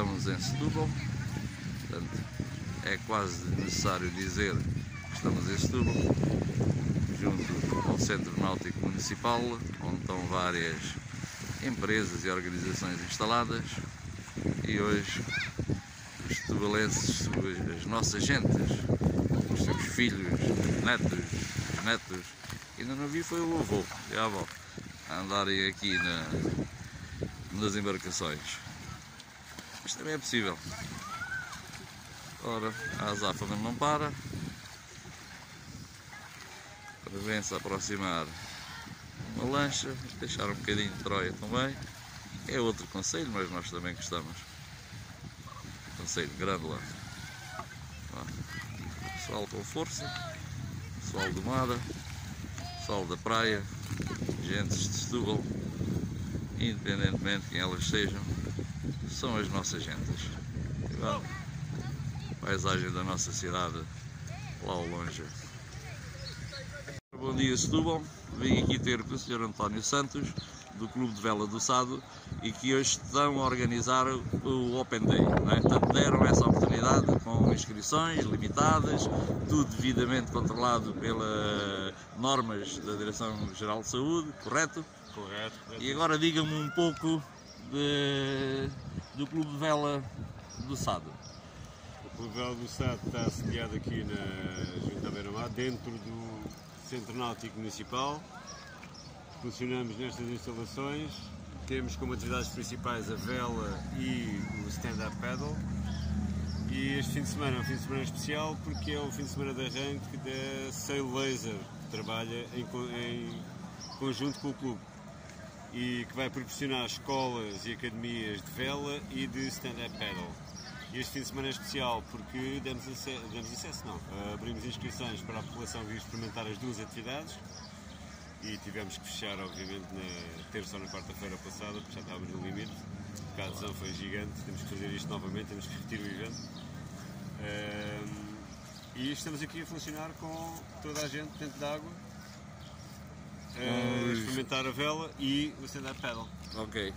estamos em Setúbal, portanto é quase necessário dizer que estamos em Setúbal, junto ao Centro Náutico Municipal, onde estão várias empresas e organizações instaladas e hoje os setubalenses, as nossas gentes, os seus filhos, netos, netos, ainda não vi foi o avô e a avó a andarem aqui na, nas embarcações. Mas também é possível. Ora, a azáfama não para. Para vem-se aproximar uma lancha, deixar um bocadinho de Troia também. É outro conselho, mas nós também gostamos. Conselho grande lá. Pessoal com força, pessoal do mar, pessoal da praia, gentes de Setúbal, independentemente de quem elas sejam, são as nossas gentes. paisagem da nossa cidade lá ao longe. Bom dia Setúbal, vim aqui ter com o Sr. António Santos, do Clube de Vela do Sado, e que hoje estão a organizar o Open Day. É? Portanto, deram essa oportunidade com inscrições limitadas, tudo devidamente controlado pelas normas da Direção-Geral de Saúde, correto? Correto, correto. E agora diga-me um pouco de, do Clube Vela do Sado. O Clube Vela do Sado está sediado aqui na Junta Beira-Mar, dentro do Centro Náutico Municipal. Funcionamos nestas instalações. Temos como atividades principais a vela e o stand-up paddle. E este fim de semana é um fim de semana especial porque é o fim de semana de arranque da Sail Laser, que trabalha em, em conjunto com o clube e que vai proporcionar escolas e academias de vela e de stand-up paddle. Este fim de semana é especial porque demos acesso, demos acesso não, abrimos inscrições para a população vir experimentar as duas atividades e tivemos que fechar, obviamente, na terça ou na quarta-feira passada, porque já estávamos no limite, a adesão foi gigante, temos que fazer isto novamente, temos que repetir o evento. E estamos aqui a funcionar com toda a gente dentro da água, a experimentar a vela e o stand-up paddle. Ok,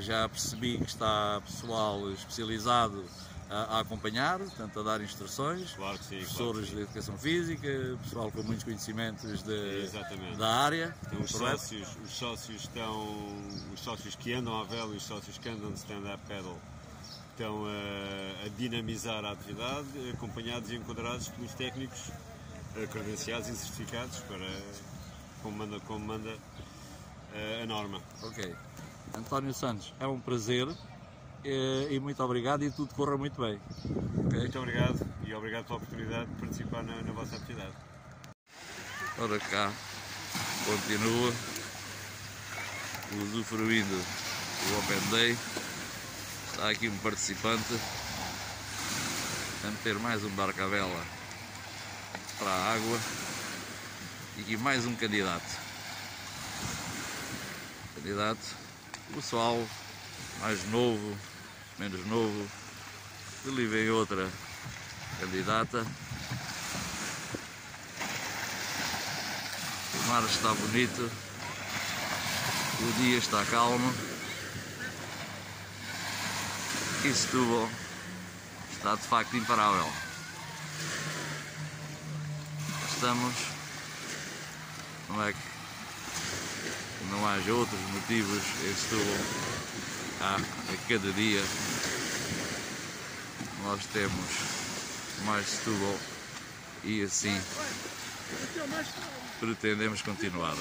já percebi que está pessoal especializado a, a, acompanhar, portanto a dar instruções, claro sim, professores claro de educação física, pessoal com muitos conhecimentos de, da área. Então, os, sócios, os sócios estão, os sócios que andam à vela e os sócios que andam de stand-up paddle estão a, a, dinamizar a atividade, acompanhados e enquadrados pelos técnicos credenciados e certificados para como manda, como manda a norma. Ok. António Santos, é um prazer eh, e muito obrigado e tudo corra muito bem. Okay? Muito obrigado e obrigado pela oportunidade de participar na, na vossa atividade. Ora cá, continua usufruindo do Open Day. Está aqui um participante a meter mais um barco à vela para a água e mais um candidato. Candidato, pessoal mais novo, menos novo. Ali vem outra candidata. O mar está bonito, o dia está calmo e Setúbal está de facto imparável. Estamos, não é que não haja outros motivos em Setúbal há a cada dia nós temos mais Setúbal e assim pretendemos continuar.